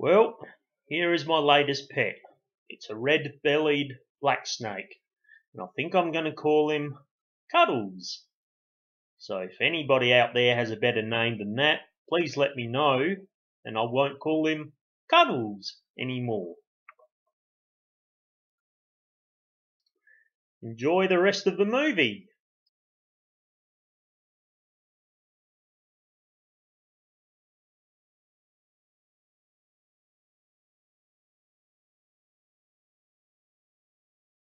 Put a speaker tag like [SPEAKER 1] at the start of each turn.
[SPEAKER 1] Well, here is my latest pet. It's a red-bellied black snake, and I think I'm going to call him Cuddles. So if anybody out there has a better name than that, please let me know, and I won't call him Cuddles anymore. Enjoy the rest of the movie.